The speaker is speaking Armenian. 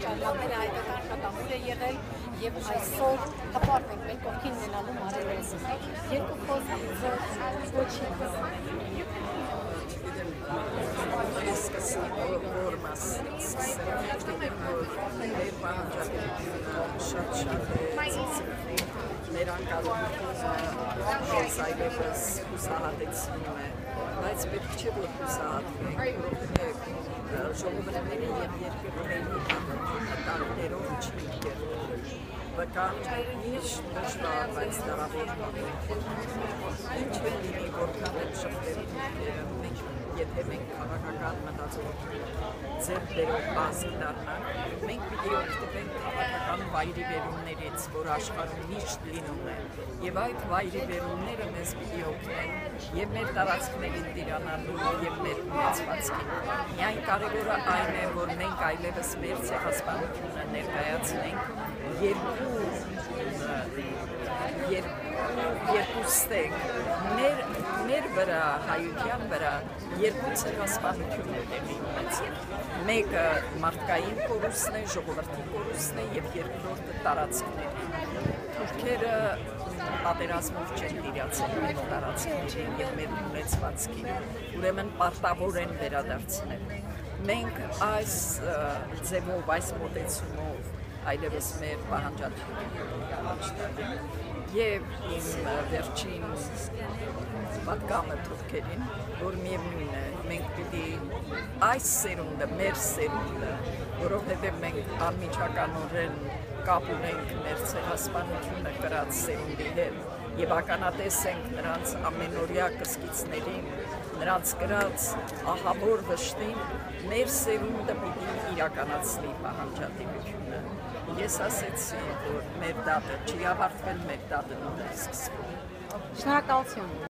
է հայկական շատ ամուր է եղել եւ այսօր հպարտ ենք մենք ովքին ունենալու մարերես։ Երկու խոսք ոչինչ սկսի որ մասից սկսեմ որ մեր պահանջարկությունը շատ-շատ է մեր բայց պետք չէ որ հուսահատվենք որովհետև ժողովուրդների եւ երկրների տարիներով չի եղել վկան միշտ դժվար բայց դարավոր ինչ է լինի որքան էլ շփվելու եթե մենք քաղաքական մտածողություն ձեր դերով բազի դառնանք, մենք պիտի օգտվենք քաղաքական վայրի վերումներից, որ աշխարհում միշտ լինում են, եւ այդ վայրի վերումները մեզ պիտի օգնեն եւ մեր տարածքներին դիրանալու եւ մեր ունեցվածքին։ Միայն կարևորը այն է, որ մենք այլևս մեր ցեղասպանությունը ներկայացնենք երկու երկու ստեկ մեր մեր վրա հայության վրա երկու ցեղասպանություն է դեպի ունեցել մեկը մարդկային կորուստն է ժողովրդի կորուստն է եւ երկրորդը տարածքների թուրքերը պատերազմով չեն դիրացել մեր տարածքներին եւ մեր ունեցվածքին ուրեմն պարտավոր են վերադարձնել մենք այս ձևով այս մոտեցումով այլևս մեր պահանջարկները եւ իմ վերջին պատկամը թուրքերին, որ միևնույն է, մենք պիտի այս սերունդը, մեր սերունդը, որովհետեւ մենք անմիջականորեն կապ ունենք մեր ցեղասպանությունը կրած սերունդի հետ եւ ականատես ենք նրանց ամենօրյա կսկիցներին, նրանց կրած ահավոր վշտին, մեր սերունդը պիտի իրականացնի պահանջատիրությունը ես ասեցի, որ մեր դատը չի ավարտվել, մեր դատը նոր է սկսվում։ Շնորհակալություն։